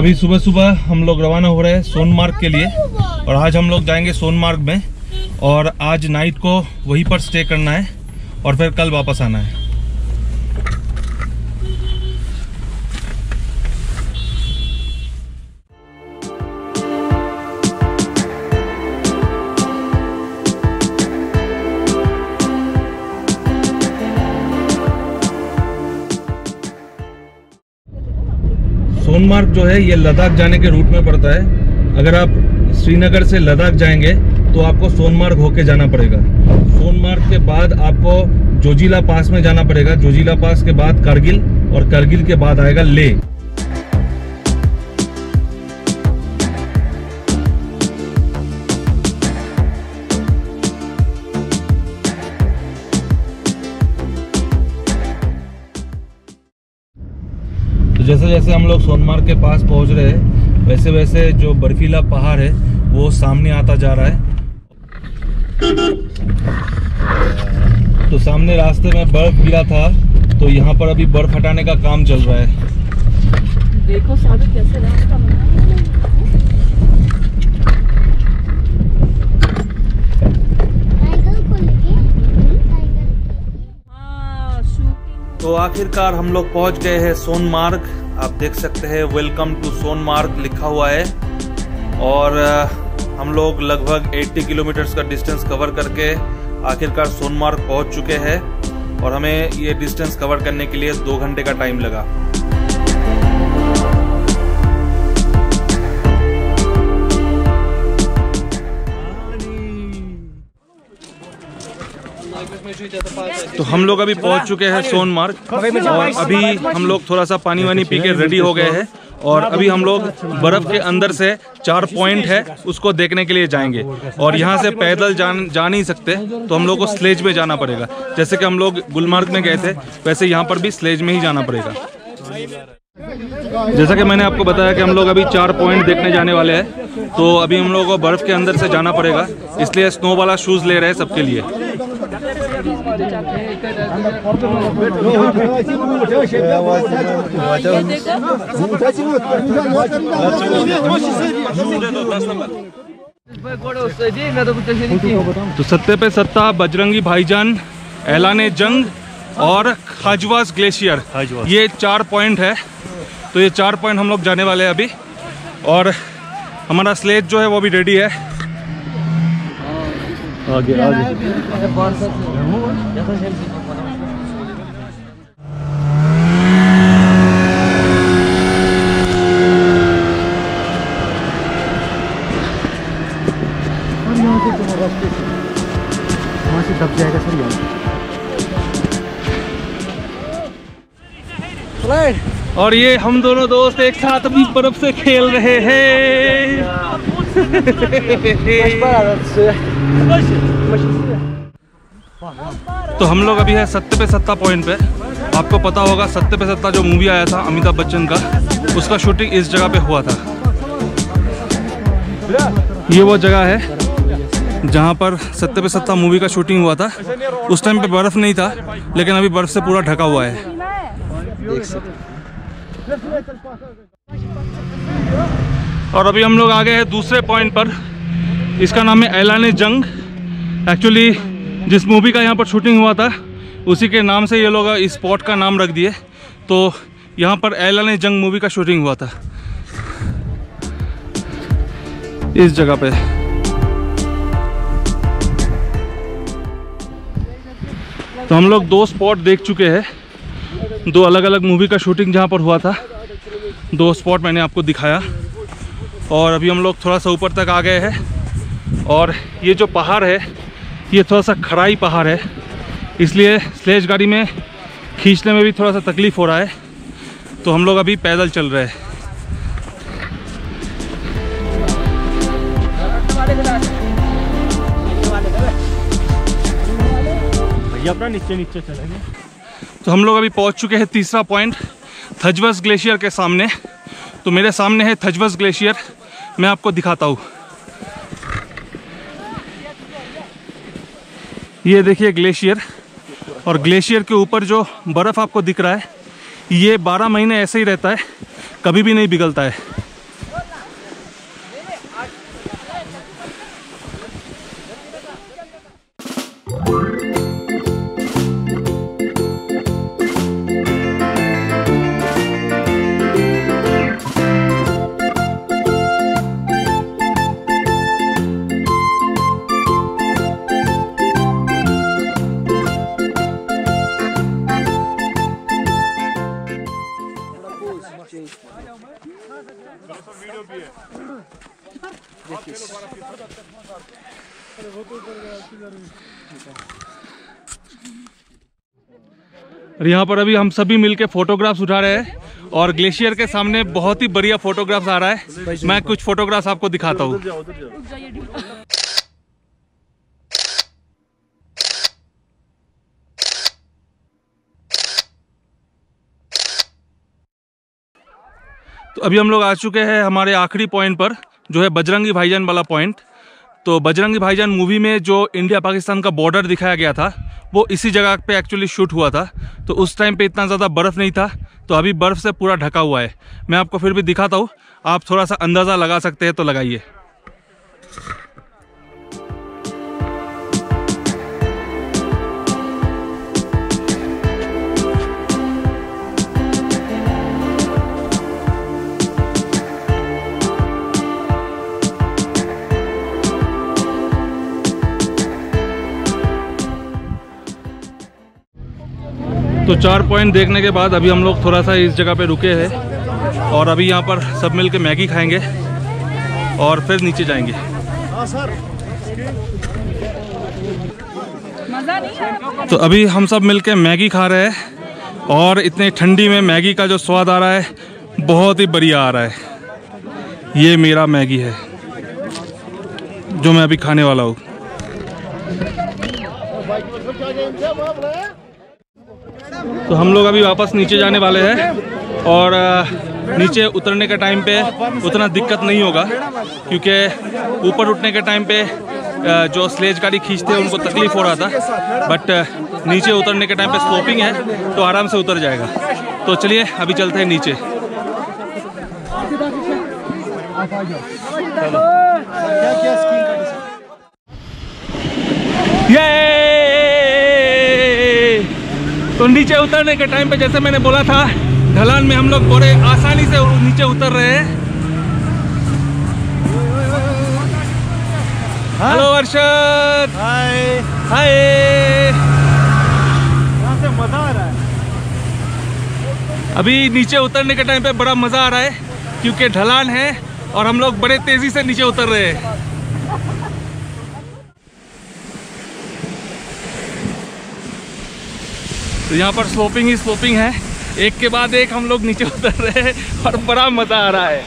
अभी सुबह सुबह हम लोग रवाना हो रहे हैं सोनमार्ग के लिए और आज हम लोग जाएँगे सोनमार्ग में और आज नाइट को वहीं पर स्टे करना है और फिर कल वापस आना है। सोनमार्ग जो है, ये लद्दाख जाने के रूट में पड़ता है। अगर आप श्रीनगर से लद्दाख जाएँगे तो आपको सोनमार्ग होके जाना पड़ेगा। सोनमार्ग के बाद आपको जोजिला पास में जाना पड़ेगा। जोजिला पास के बाद करगिल और करगिल के बाद आएगा ले। जैसे जैसे हम लोग सोनमार्ग के पास पहुँच रहे हैं, वैसे वैसे जो बर्फीला पहाड़ है, वो सामने आता जा रहा है। तो सामने रास्ते में बर्फ़ गिरा था तो यहाँ पर अभी बर्फ़ हटाने का काम चल रहा है। देखो कैसे रास्ता बना है। टाइगर को लेके टाइगर हाँ शूटिंग तो आखिरकार हम लोग पहुँच गए हैं सोनमार्ग। आप देख सकते हैं वेलकम टू सोनमार्ग लिखा हुआ है। और हम लोग लगभग 80 किलोमीटर्स का डिस्टेंस कवर करके आखिरकार सोनमार्ग पहुँच चुके हैं। और हमें ये डिस्टेंस कवर करने के लिए दो घंटे का टाइम लगा। तो हम लोग अभी पहुँच चुके हैं सोनमार्ग और अभी हम लोग थोड़ा सा पानी वानी पी के रेडी हो गए हैं और अभी हम लोग बर्फ़ के अंदर से चार पॉइंट है, उसको देखने के लिए जाएँगे। और यहाँ से पैदल जान, जा नहीं सकते तो हम लोग को स्लेज में जाना पड़ेगा। जैसे कि हम लोग गुलमर्ग में गए थे, वैसे यहाँ पर भी स्लेज में ही जाना पड़ेगा। जैसा कि मैंने आपको बताया कि हम लोग अभी चार पॉइंट देखने जाने वाले हैं तो अभी हम लोगों को बर्फ़ के अंदर से जाना पड़ेगा, इसलिए स्नो वाला शूज़ ले रहे हैं सबके लिए। तो सत्ते पे सत्ता बजरंगी भाईजान ऐलान जंग और खाजवास ग्लेशियर। ये चार पॉइंट है। तो ये चार पॉइंट हम लोग जाने वाले हैं अभी। और हमारा स्लेज जो है वो भी रेडी है। आगे आगे। वहाँ से दब जाएगा सर यहाँ। और ये हम दोनों दोस्त एक साथ अभी बर्फ़ से खेल रहे हैं। तो हम लोग अभी है सत्य पे सत्ता पॉइंट पे। आपको पता होगा, सत्य पे सत्ता जो मूवी आया था, अमिताभ बच्चन का, उसका शूटिंग इस जगह पे हुआ था। ये वो जगह है जहाँ पर सत्य पे सत्ता मूवी का शूटिंग हुआ था। उस टाइम पे बर्फ़ नहीं था, लेकिन अभी बर्फ़ से पूरा ढका हुआ है। और अभी हम लोग आ गए हैं दूसरे पॉइंट पर। इसका नाम है ऐलान जंग। एक्चुअली जिस मूवी का यहाँ पर शूटिंग हुआ था, उसी के नाम से ये लोग इस स्पॉट का नाम रख दिए। तो यहाँ पर ऐलान जंग मूवी का शूटिंग हुआ था। इस जगह पे। तो हम लोग दो स्पॉट देख चुके हैं। दो अलग अलग मूवी का शूटिंग जहाँ पर हुआ था। दो स्पॉट मैंने आपको दिखाया। और अभी हम लोग थोड़ा सा ऊपर तक आ गए हैं। और ये जो पहाड़ है ये थोड़ा सा खराई पहाड़ है। इसलिए स्लेज गाड़ी में खींचने में भी थोड़ा सा तकलीफ़ हो रहा है। तो हम लोग अभी पैदल चल रहे हैं। भैया अपना नीचे नीचे चलेंगे। तो हम लोग अभी पहुँच चुके हैं तीसरा पॉइंट थजवस ग्लेशियर के सामने। तो मेरे सामने है थजवस ग्लेशियर। मैं आपको दिखाता हूँ। ये देखिए ग्लेशियर और ग्लेशियर के ऊपर जो बर्फ़ आपको दिख रहा है, ये 12 महीने ऐसे ही रहता है, कभी भी नहीं बिगलता है। और यहाँ पर अभी हम सभी मिलके फोटोग्राफ्स उठा रहे हैं और ग्लेशियर के सामने बहुत ही बढ़िया फोटोग्राफ्स आ रहा है मैं कुछ फोटोग्राफ्स आपको दिखाता हूँ। तो अभी हम लोग आ चुके हैं हमारे आखिरी पॉइंट पर, जो है बजरंगी भाईजान वाला पॉइंट तो बजरंगी भाईजान मूवी में जो इंडिया पाकिस्तान का बॉर्डर दिखाया गया था, वो इसी जगह पे एक्चुअली शूट हुआ था। तो उस टाइम पे इतना ज़्यादा बर्फ़ नहीं था तो अभी बर्फ़ से पूरा ढका हुआ है। मैं आपको फिर भी दिखाता हूँ, आप थोड़ा सा अंदाज़ा लगा सकते हैं तो लगाइए। तो चार पॉइंट देखने के बाद अभी हम लोग थोड़ा सा इस जगह पे रुके हैं और अभी यहाँ पर सब मिल के मैगी खाएँगे और फिर नीचे जाएँगे। तो अभी हम सब मिल के मैगी खा रहे हैं और इतने ठंडी में मैगी का जो स्वाद आ रहा है, बहुत ही बढ़िया आ रहा है। ये मेरा मैगी है, जो मैं अभी खाने वाला हूँ। तो हम लोग अभी वापस नीचे जाने वाले हैं और नीचे उतरने के टाइम पे उतना दिक्कत नहीं होगा, क्योंकि ऊपर उठने के टाइम पे जो स्लेज गाड़ी खींचते हैं, उनको तकलीफ़ हो रहा था। बट नीचे उतरने के टाइम पे स्लोपिंग है तो आराम से उतर जाएगा। तो चलिए, अभी चलते हैं नीचे। ये तो नीचे उतरने के टाइम पे जैसे मैंने बोला था ढलान में हम लोग बड़े आसानी से नीचे उतर रहे हैं। हेलो अर्षद हाय हाय से मज़ा आ रहा है। अभी नीचे उतरने के टाइम पे बड़ा मज़ा आ रहा है क्योंकि ढलान है और हम लोग बड़े तेज़ी से नीचे उतर रहे हैं। तो यहाँ पर स्लोपिंग ही स्लोपिंग है। एक के बाद एक हम लोग नीचे उतर रहे हैं और बड़ा मज़ा आ रहा है।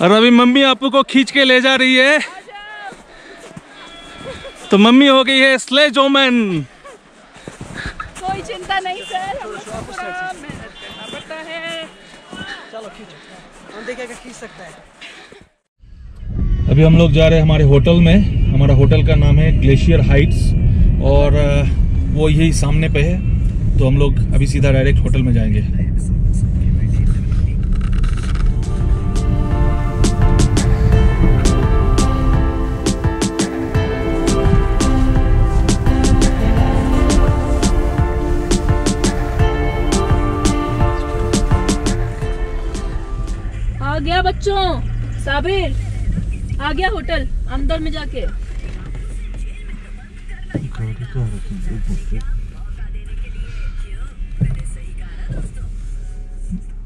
और अभी मम्मी आपू को खींच के ले जा रही है। तो मम्मी हो गई है स्लेज ओमन कोई चिंता नहीं सर पड़ता है। अभी हम लोग जा रहे हैं हमारे होटल में। हमारा होटल का नाम है ग्लेशियर हाइट्स और वो यही सामने पे है। तो हम लोग अभी सीधा डायरेक्ट होटल में जाएँगे। साबिर आ गया होटल अंदर में जाके।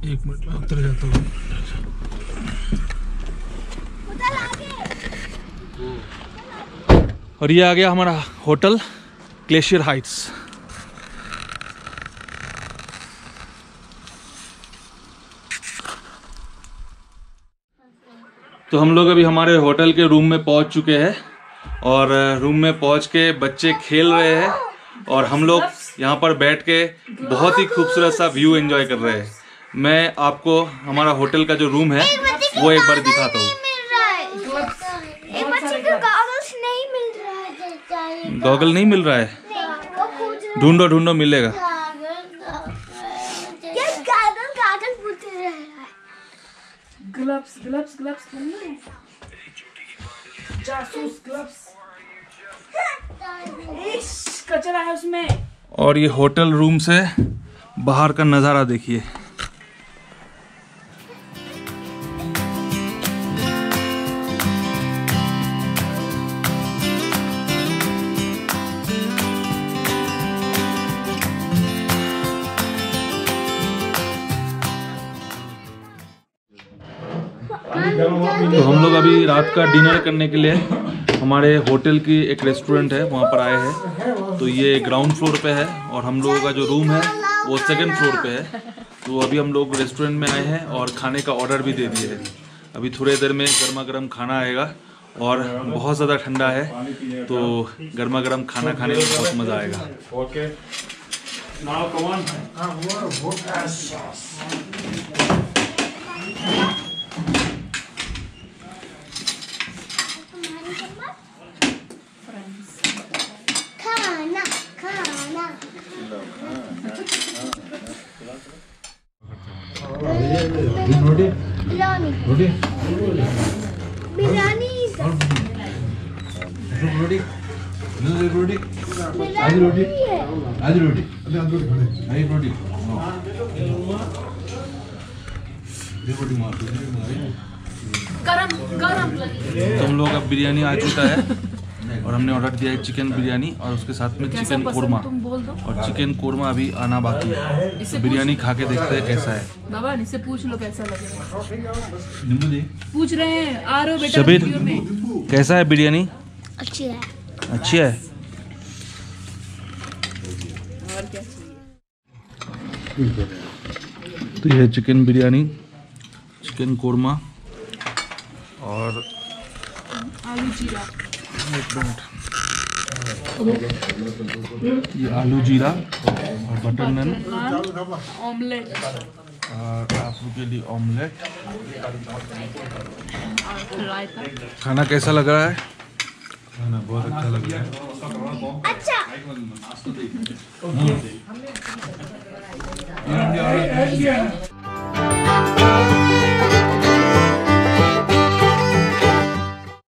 एक मिनट में उतर जाता हूँ। और ये आ गया हमारा होटल ग्लेशियर हाइट्स। तो हम लोग अभी हमारे होटल के रूम में पहुँच चुके हैं और रूम में पहुँच के बच्चे खेल रहे हैं और हम लोग यहाँ पर बैठ के बहुत ही खूबसूरत सा व्यू एंजॉय कर रहे हैं। मैं आपको हमारा होटल का जो रूम है वो एक बार दिखाता हूँ। है। है। गॉगल नहीं मिल रहा है? ढूंढो ढूंढो मिलेगा। ग्लव्स ग्लव्स ग्लव्स जासूस ग्लव्स कचरा है उसमें। और ये होटल रूम से बाहर का नज़ारा देखिए। तो हम लोग अभी रात का डिनर करने के लिए हमारे होटल की एक रेस्टोरेंट है वहाँ पर आए हैं। तो ये ग्राउंड फ्लोर पे है और हम लोगों का जो रूम है वो सेकंड फ्लोर पे है। तो अभी हम लोग रेस्टोरेंट में आए हैं और खाने का ऑर्डर भी दे दिए हैं। अभी थोड़ी देर में गर्मा गर्म खाना आएगा और बहुत ज़्यादा ठंडा है तो गर्मा गर्म खाना खाने में बहुत मज़ा आएगा। come on. खाना खाना बिरयानी। बिरयानी रोटी। है। आज रोटी। एक रोटी। एक रोटी मार गरम गरम। तो हम लोग अब बिरयानी आ चुका है। और हमने ऑर्डर दिया है चिकन बिरयानी और उसके साथ में चिकन कोरमा। बोल दो। और चिकन कोरमा अभी आना बाकी है। तो बिरयानी खा के देखते हैं कैसा है। बाबा इससे पूछ लो कैसा लगेगा पूछ रहे हैं आ रहे बेटा शबीर कैसा है बिरयानी? अच्छी है। अच्छी है? और क्या तो ये चिकन बिरयानी चिकन कोरमा और आलू जीरा। एक मिनट। ये आलू जीरा और बटर नान। ऑमलेट। और आप लोग के लिए ऑमलेट। खाना कैसा लग रहा है? खाना बहुत अच्छा लग रहा है। अच्छा। वाला